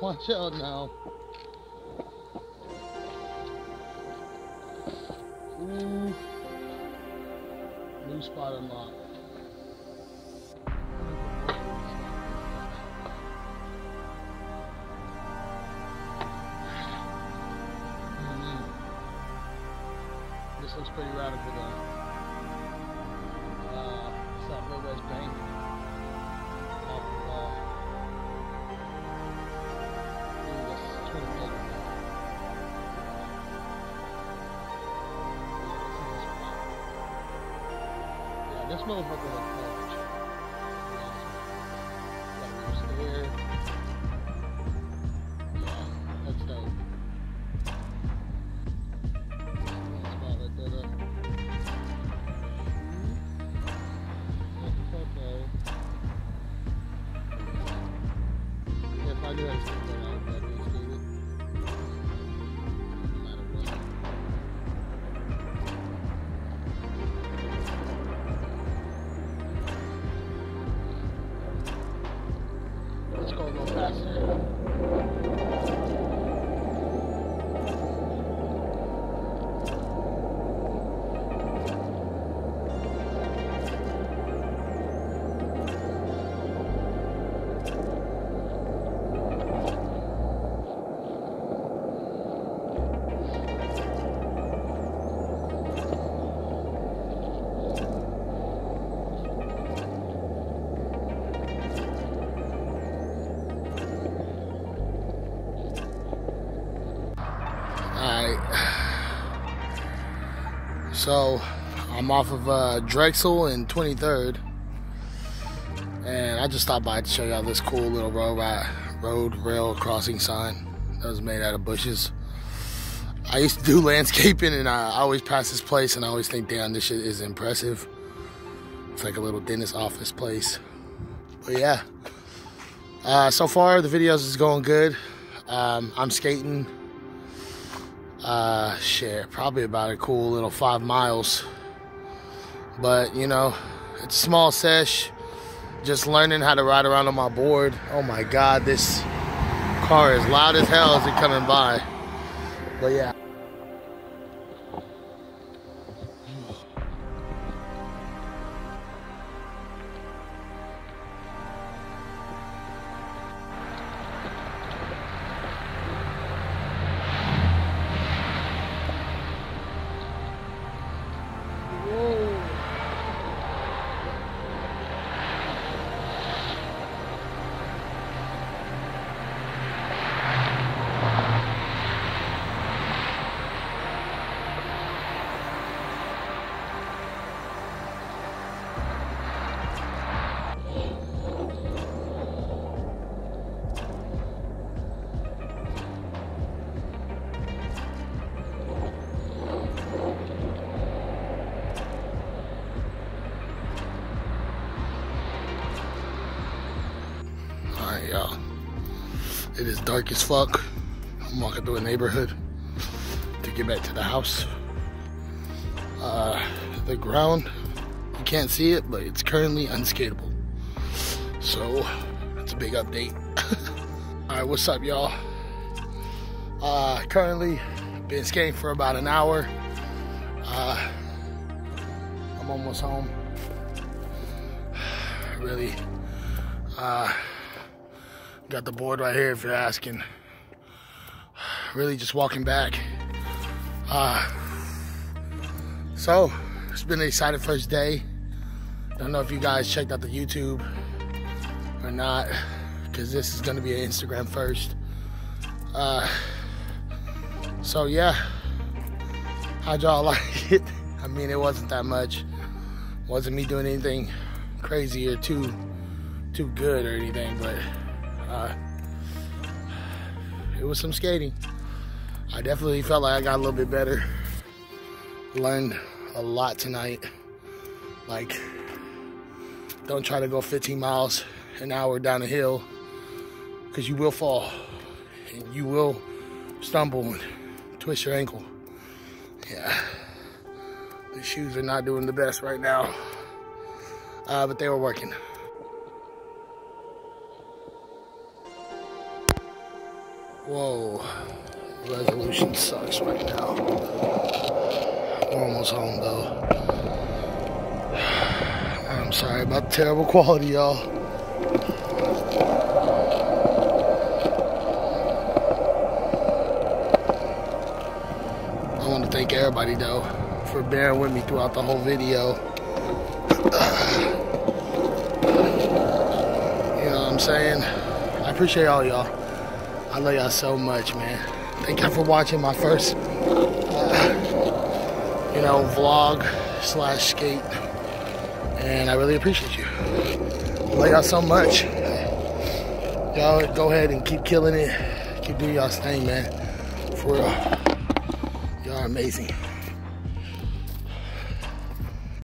Watch out now. Ooh. New spot unlocked. Mhm. This looks pretty radical though. Uh, South Midwest Bank. Off Yeah, this go So, I'm off of uh, Drexel and 23rd. And I just stopped by to show y'all this cool little road, ri- road rail crossing sign that was made out of bushes. I used to do landscaping and I always pass this place and I always think, damn, this shit is impressive. It's like a little dentist office place. But yeah. Uh, so far, the videos is going good. Um, I'm skating uh shit probably about a cool little five miles. But you know it's a small sesh. Just learning how to ride around on my board. Oh my god this car is loud as hell as it coming by. But yeah it is dark as fuck. I'm walking through a neighborhood to get back to the house. Uh the ground you can't see it but it's currently unskatable. So it's a big update. All right what's up y'all? Uh currently been skating for about an hour. Uh i'm almost home. Really uh got the board right here if you're asking. Really just walking back. Uh so it's been an exciting first day. Don't know if you guys checked out the youtube or not because this is going to be an instagram first. Uh so yeah. How'd y'all like it? I mean it wasn't that much. Wasn't me doing anything crazy or too too good or anything but uh it was some skating. I definitely felt like i got a little bit better. Learned a lot tonight. Like don't try to go 15 miles an hour down a hill because you will fall. And you will stumble and twist your ankle. Yeah. The shoes are not doing the best right now. Uh, but they were working. Whoa, resolution sucks right now. We're almost home though. I'm sorry about the terrible quality, y'all. I want to thank everybody though for bearing with me throughout the whole video. You know what I'm saying? I appreciate all y'all. I love y'all so much, man. Thank y'all for watching my first, uh, you know, vlog slash skate. And I really appreciate you. I love y'all so much. Y'all go ahead and keep killing it. Keep doing y'all's thing, man. For real. Y'all amazing.